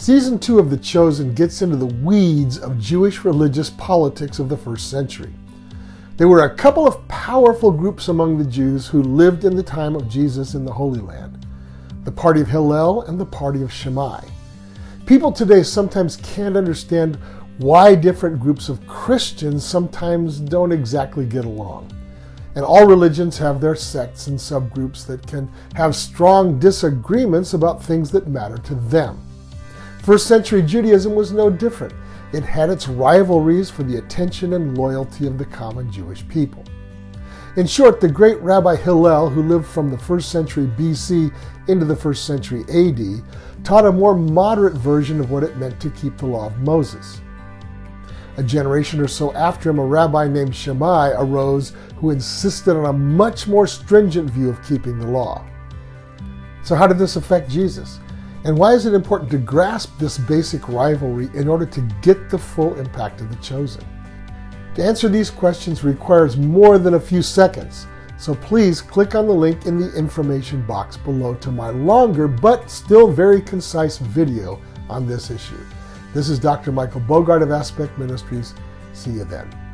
Season 2 of The Chosen gets into the weeds of Jewish religious politics of the first century. There were a couple of powerful groups among the Jews who lived in the time of Jesus in the Holy Land the party of Hillel and the party of Shammai. People today sometimes can't understand why different groups of Christians sometimes don't exactly get along. And all religions have their sects and subgroups that can have strong disagreements about things that matter to them. First century Judaism was no different. It had its rivalries for the attention and loyalty of the common Jewish people. In short, the great Rabbi Hillel, who lived from the first century BC into the first century AD, taught a more moderate version of what it meant to keep the law of Moses. A generation or so after him, a rabbi named Shammai arose who insisted on a much more stringent view of keeping the law. So, how did this affect Jesus? And why is it important to grasp this basic rivalry in order to get the full impact of the chosen? To answer these questions requires more than a few seconds, so please click on the link in the information box below to my longer but still very concise video on this issue. This is Dr. Michael Bogart of Aspect Ministries. See you then.